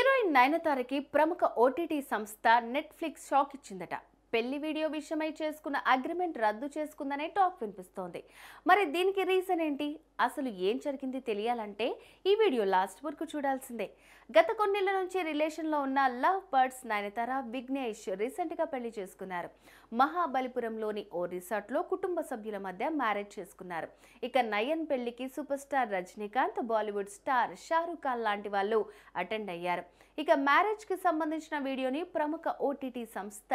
Heroine నయనతారకి ప్రముఖ OTT సంస్థ Netflix shock ఇచ్చిందట. పెళ్ళి వీడియో విషయమై చేసుకున్న అగ్రిమెంట్ రద్దు చేసుకుందనే టాక్ వినిపిస్తోంది. మరి దీనికి రీజన్ ఏంటి? అసలు ఏం జరిగింది తెలియాలంటే ఈ వీడియో లాస్ట్ వరకు చూడాల్సిందే. గత కొన్నేళ్ళ నుంచి రిలేషన్లో ఉన్న లవ్ బర్డ్స్ నయనతార విఘ్నేష్ రీసెంట్గా పెళ్ళి చేసుకున్నారు. మహాబలిపురంలోని ఓ రిసార్ట్లో కుటుంబ సభ్యుల మధ్య మ్యారేజ్ చేసుకున్నారు. ఇక నయన్ పెళ్ళికి super star Rajinikanth Bollywood star Shahrukh Khan లాంటి వాళ్ళు అటెండ్ అయ్యారు. ఇక మ్యారేజ్కి సంబంధించిన వీడియోని ప్రముఖ ఓటీటీ సంస్థ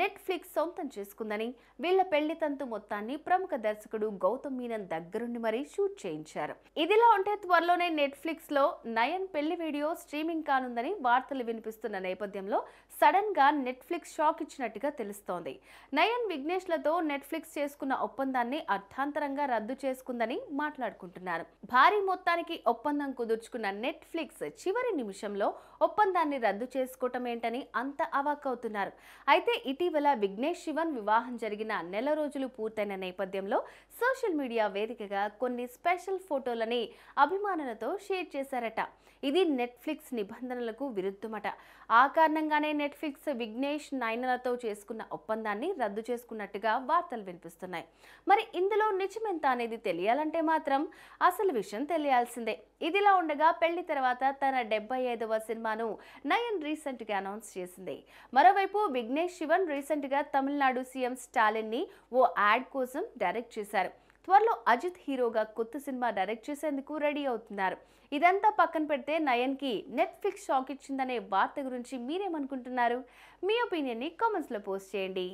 నెట్ నెట్ఫ్లిక్స్ సొంతం చేసుకుందని వీళ్ళ పెళ్ళి తంతు మొత్తాన్ని ప్రముఖ దర్శకుడు గౌతమ్ మీనన్ దగ్గరుండి మరీ షూట్ చేయించారు. ఇదిలా ఉంటే త్వరలోనే నెట్ఫ్లిక్స్లో నయన్ పెళ్ళి వీడియో స్ట్రీమింగ్ కానుందని వార్తలు వినిపిస్తున్న నేపథ్యంలో సడన్గా నెట్ఫ్లిక్స్ షాక్ ఇచ్చినట్టుగా తెలుస్తోంది. నయన్ విఘ్నేష్లతో నెట్ఫ్లిక్స్ చేసుకున్న ఒప్పందాన్ని అర్థాంతరంగా రద్దు చేసుకుందని మాట్లాడుకుంటున్నారు. భారీ మొత్తానికి ఒప్పందం కుదుర్చుకున్న నెట్ఫ్లిక్స్ చివరి నిమిషంలో ఒప్పందాన్ని రద్దు చేసుకోవటం ఏంటని అంత అవాక్కవుతున్నారు అయితే ఇటీవల విఘ్నేష్ శివన్ వివాహం జరిగిన నెల రోజులు పూర్తయిన నేపథ్యంలో సోషల్ మీడియా వేదికగా కొన్ని స్పెషల్ ఫోటోలని అభిమానులతో షేర్ చేశారట. ఇది నెట్ఫ్లిక్స్ నిబంధనలకు విరుద్ధమట. ఆ కారణంగానే నెట్ఫ్లిక్స్ విఘ్నేష్ నయనలతో చేసుకున్న ఒప్పందాన్ని రద్దు చేసుకున్నట్టుగా వార్తలు వినిపిస్తున్నాయి. మరి ఇందులో నిజమెంత అనేది తెలియాలంటే మాత్రం అసలు విషయం తెలియాల్సిందే. ఇదిలా ఉండగా పెళ్ళి తర్వాత తన డెబ్బై ఐదవ సినిమాను నయన్ రీసెంట్గా అనౌన్స్ చేసింది. మరోవైపు విఘ్నేష్ శివన్ రీసెంట్ రీసెంట్గా తమిళనాడు సీఎం స్టాలిన్ని ఓ యాడ్ కోసం డైరెక్ట్ చేశారు. త్వరలో అజిత్ హీరోగా కొత్త సినిమా డైరెక్ట్ చేసేందుకు రెడీ అవుతున్నారు. ఇదంతా పక్కన పెడితే నయన్కి నెట్ఫ్లిక్స్ షాక్ ఇచ్చిందనే వార్త గురించి మీరేమనుకుంటున్నారు? మీ ఒపీనియన్ని కామెంట్స్లో పోస్ట్ చేయండి.